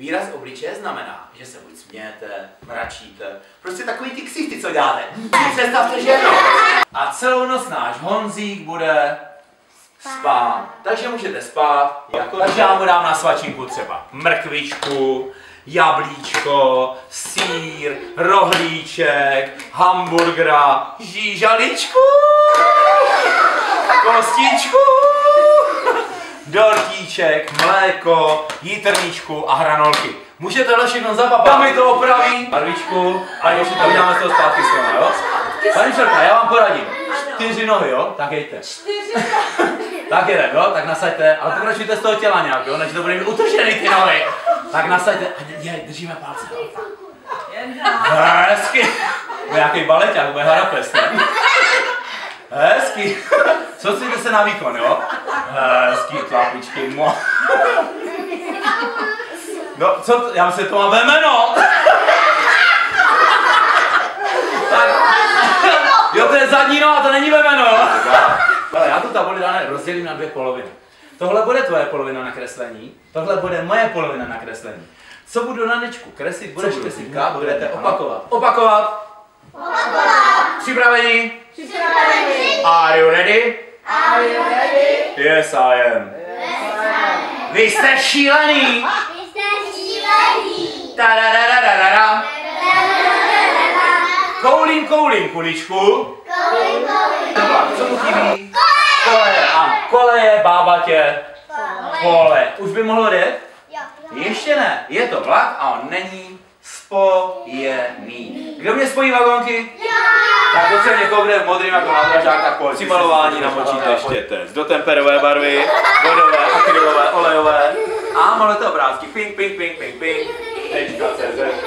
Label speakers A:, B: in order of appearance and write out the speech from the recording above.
A: Výraz obličeje znamená, že se buď smějete, mračíte, prostě takový ty ksichty, co děláte. Představte, že no. A celou noc náš Honzík bude spát. Takže můžete spát. Jako Takže já mu dám na svačinku třeba mrkvičku, jablíčko, sír, rohlíček, hamburgera, žížaličku, kostičku, dortíček, mléko, jitrničku a hranolky. Můžete tohle všechno zapapat. Tam mi to opraví. Barvičku. A ještě to uděláme z toho zpátky s jo? Paní Šelka, já vám poradím. Čtyři nohy, jo? Tak jejte.
B: Čtyři
A: Tak jeden, jo? Tak nasaďte, ale pokračujte z toho těla nějak, jo? Než to bude mít utržený ty nohy. Tak nasaďte, a je, držíme palce. jo? Hezky. Bude nějaký baleťák, bude harapes, ne? Hezky. Soustředěte se na výkon, jo? Hezky, chlapičky, mo. No, co to, já myslím, že to má vemeno. Tak. Jo, to je zadní noha, to není vemeno, jo? Ale já tu tabuli dáne rozdělím na dvě poloviny. Tohle bude tvoje polovina na kreslení, tohle bude moje polovina na kreslení. Co budu na nečku kreslit, budeš kreslit,
C: říkat?
A: budete
C: Ano.
A: opakovat. Opakovat. Připraveni?
B: Připraveni.
A: Are you ready?
B: Are you ready?
A: Yes, I am. Vy jste šílený! Tadadadadadada. Koulím, koulím, kuličku. Tohle, co mu chybí? Koleje, ano, koleje, bábatě, kole. Už by mohlo jet? Ještě ne, je to vlak a on není spojený. Kdo mě spojí vagónky? Tak potřebuji někoho, kde je modrým jako nádražák, tak pojď.
C: Při malování namočíte ještě test do temperové barvy,
A: vodové, akrylové, olejové. A máte obrázky. Ping, ping, ping, ping, ping. Tečka, CZ.